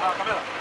啊咖啡了